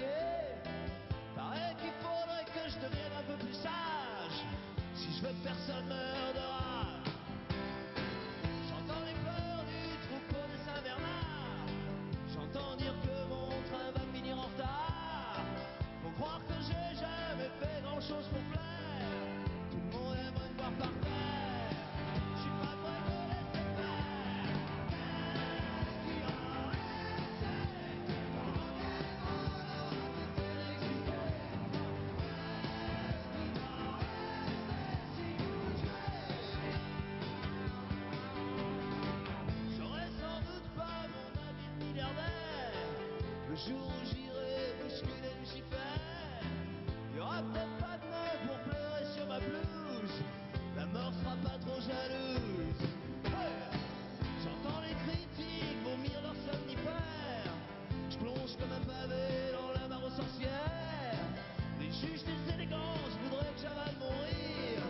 yeah. jour où j'irai bousculer je connais le Il y aura peut-être pas de neuf pour pleurer sur ma blouse. La mort sera pas trop jalouse. J'entends les critiques vomir leur somnifère. Je plonge comme un pavé dans la mare aux sorcières. Les juges des élégances voudraient que j'avale mourir.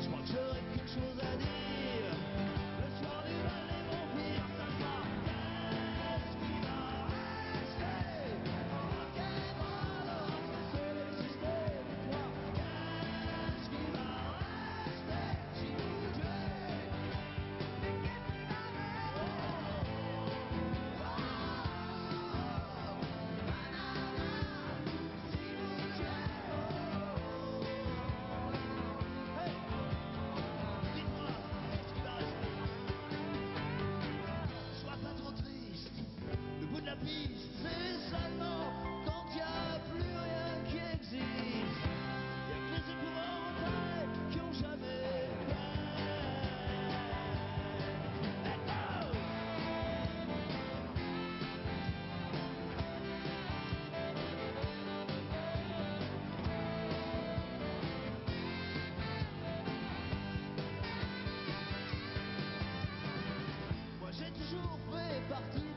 Je crois que j'aurais quelque chose à dire. partout.